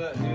that.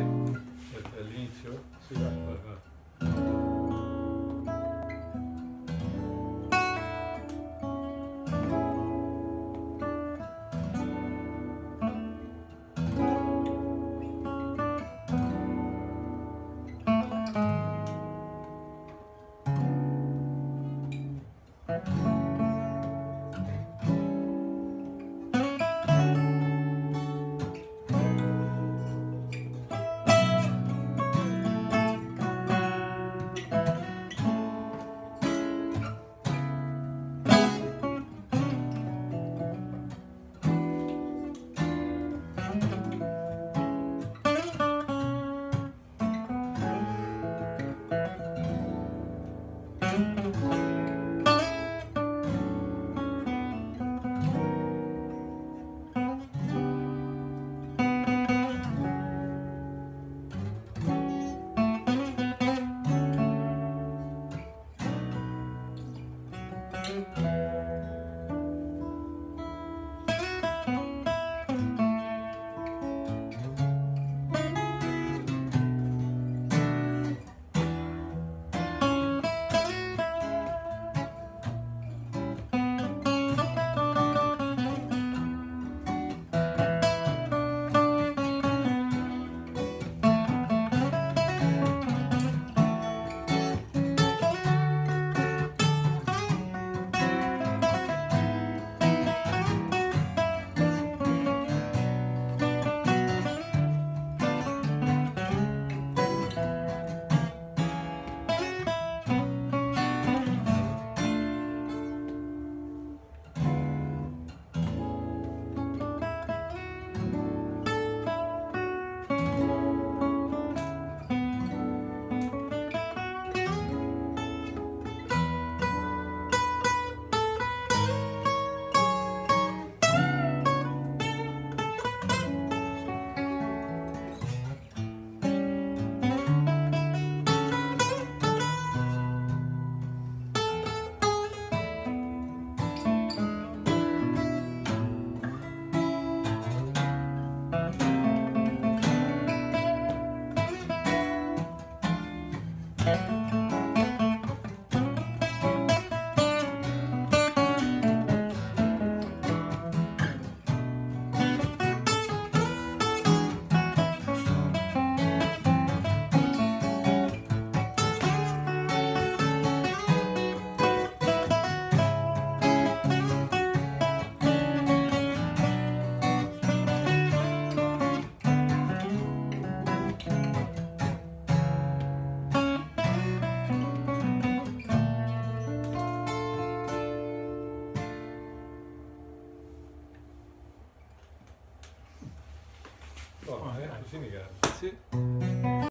Oh, Cade. Sì.